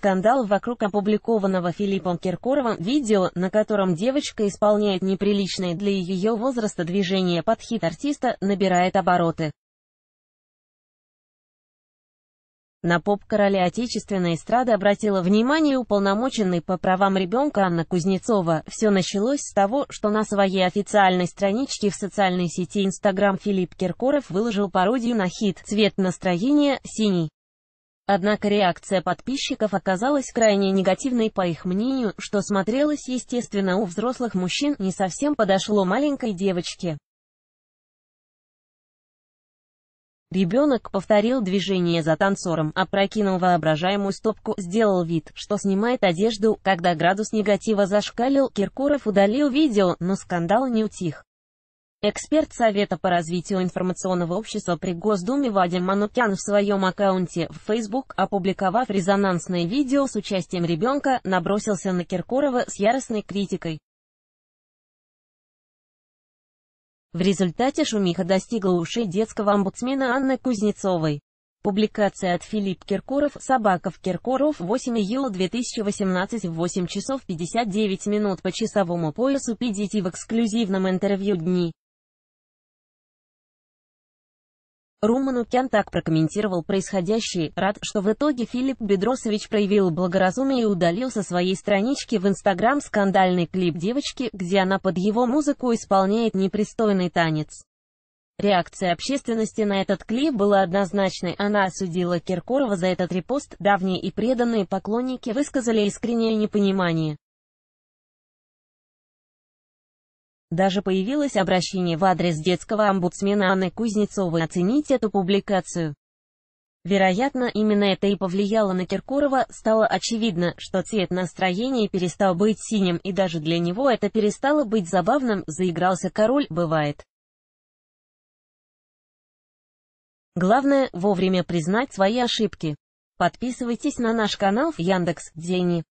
Скандал вокруг опубликованного Филиппом Киркоровым видео, на котором девочка исполняет неприличное для ее возраста движение под хит артиста, набирает обороты. На поп-короля отечественной эстрады обратила внимание уполномоченный по правам ребенка Анна Кузнецова. Все началось с того, что на своей официальной страничке в социальной сети Instagram Филипп Киркоров выложил пародию на хит «Цвет настроения – синий». Однако реакция подписчиков оказалась крайне негативной по их мнению, что смотрелось естественно у взрослых мужчин, не совсем подошло маленькой девочке. Ребенок повторил движение за танцором, опрокинул воображаемую стопку, сделал вид, что снимает одежду, когда градус негатива зашкалил, Киркоров удалил видео, но скандал не утих. Эксперт Совета по развитию информационного общества при Госдуме Вадим Манукян в своем аккаунте в Facebook, опубликовав резонансное видео с участием ребенка, набросился на Киркорова с яростной критикой. В результате шумиха достигла ушей детского омбудсмена Анны Кузнецовой. Публикация от Филипп Киркоров, Собаков Киркоров, 8 июля 2018 в 8 часов 59 минут по часовому поясу PDT в эксклюзивном интервью «Дни». Руманукян так прокомментировал происходящее, рад, что в итоге Филипп Бедросович проявил благоразумие и удалил со своей странички в Инстаграм скандальный клип девочки, где она под его музыку исполняет непристойный танец. Реакция общественности на этот клип была однозначной, она осудила Киркорова за этот репост, давние и преданные поклонники высказали искреннее непонимание. Даже появилось обращение в адрес детского омбудсмена Анны Кузнецовой оценить эту публикацию. Вероятно, именно это и повлияло на Киркорова, стало очевидно, что цвет настроения перестал быть синим, и даже для него это перестало быть забавным, заигрался король, бывает. Главное, вовремя признать свои ошибки. Подписывайтесь на наш канал в Яндекс, Дзени.